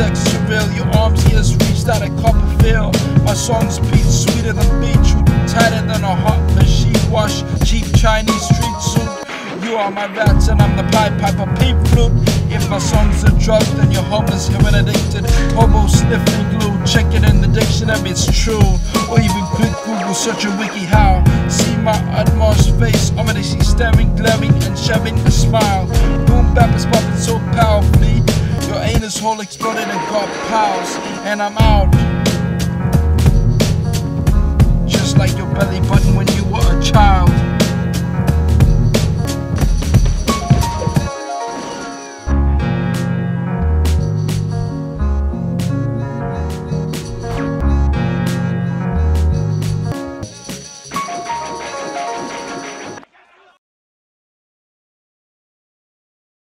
sex surreal. Your arms, ears reached out a Feel My songs beat sweeter than beetroot, tighter than a hot machine wash. Cheap Chinese street suit. You are my rats and I'm the pipe piper peep flute. If my songs are drugs, then you're homeless, heroin addicted. Hobo sniffing glue, check it in the dictionary, it's true. Or even quick Google search a wiki how. See my utmost face, ominously staring, glaring, and shoving a smile. Hole exploded and got piles, and I'm out.